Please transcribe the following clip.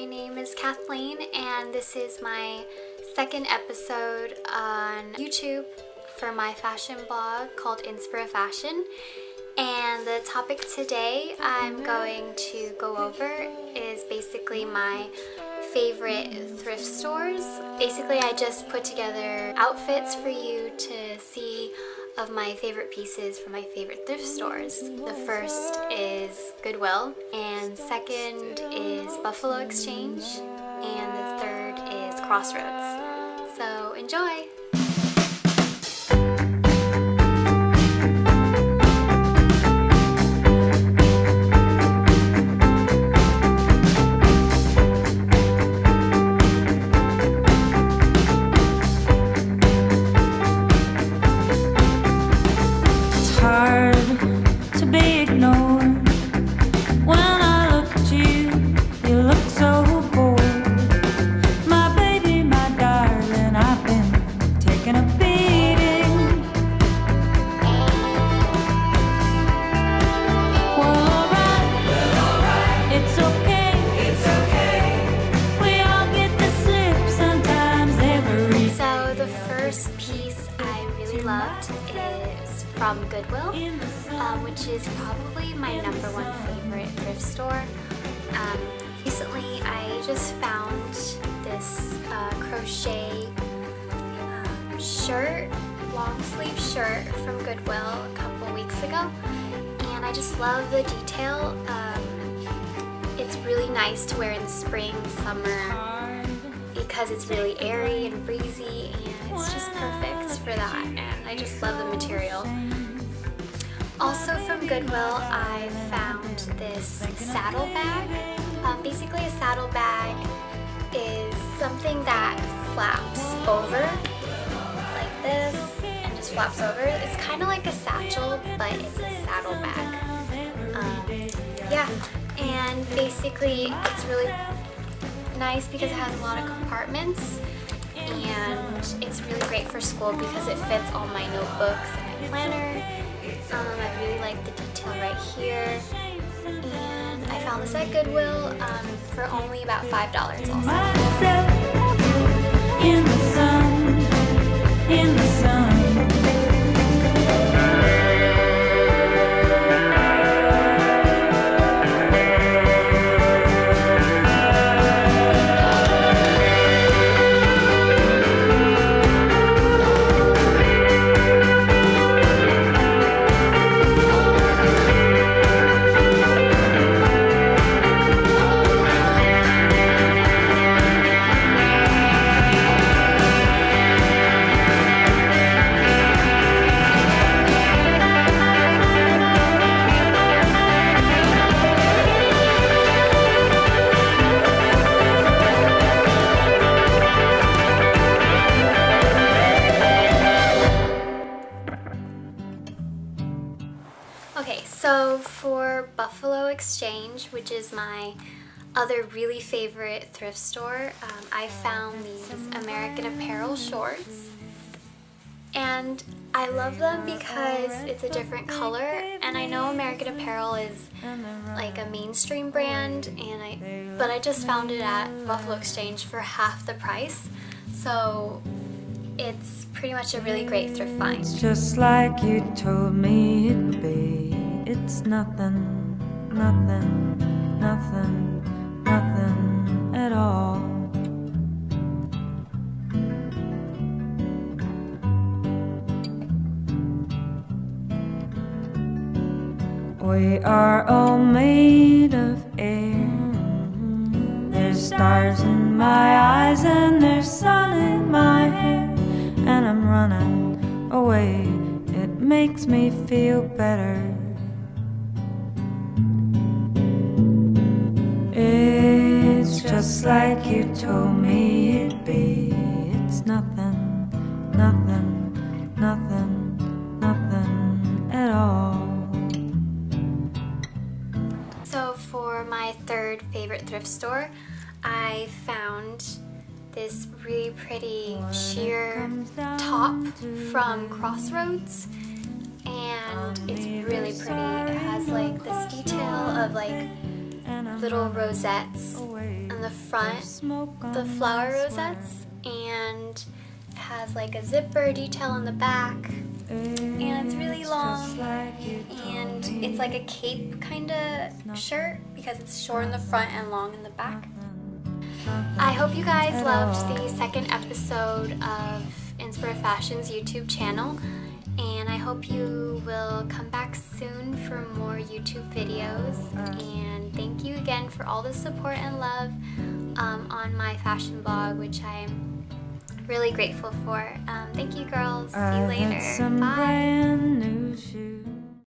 my name is Kathleen and this is my second episode on YouTube for my fashion blog called Inspira Fashion. And the topic today I'm going to go over is basically my favorite thrift stores. Basically I just put together outfits for you to see of my favorite pieces from my favorite thrift stores. The first is Goodwill, and second is Buffalo Exchange, and the third is Crossroads. So enjoy! From Goodwill, um, which is probably my number one favorite thrift store. Um, recently, I just found this uh, crochet uh, shirt, long sleeve shirt from Goodwill a couple weeks ago, and I just love the detail. Um, it's really nice to wear in spring, summer, because it's really airy and breezy and it's just perfect for that and I just love the material. Also from Goodwill, I found this saddle bag. Um, basically a saddle bag is something that flaps over like this and just flaps over. It's kind of like a satchel, but it's a saddle bag. Um, yeah, and basically it's really nice because it has a lot of compartments and it's really great for school because it fits all my notebooks and my planner um, I really like the detail right here. And I found this at Goodwill um, for only about $5 also. For Buffalo Exchange, which is my other really favorite thrift store, um, I found these American Apparel shorts. And I love them because it's a different color and I know American Apparel is like a mainstream brand and I but I just found it at Buffalo Exchange for half the price so it's pretty much a really great thrift find. It's just like you told me it'd be it's nothing, nothing, nothing, nothing at all. We are all made of air. There's stars in my eyes and there's sun in my hair, and I'm running away. It makes me feel better. Just like you told me it'd be. It's nothing, nothing, nothing, nothing at all. So for my third favorite thrift store, I found this really pretty sheer top from Crossroads and it's really pretty. It has like this detail of like little rosettes on the front, the flower rosettes, and has like a zipper detail on the back. And it's really long and it's like a cape kind of shirt because it's short in the front and long in the back. I hope you guys loved the second episode of Inspira Fashion's YouTube channel hope you will come back soon for more YouTube videos and thank you again for all the support and love um, on my fashion blog which I'm really grateful for. Um, thank you, girls. See you later. Bye.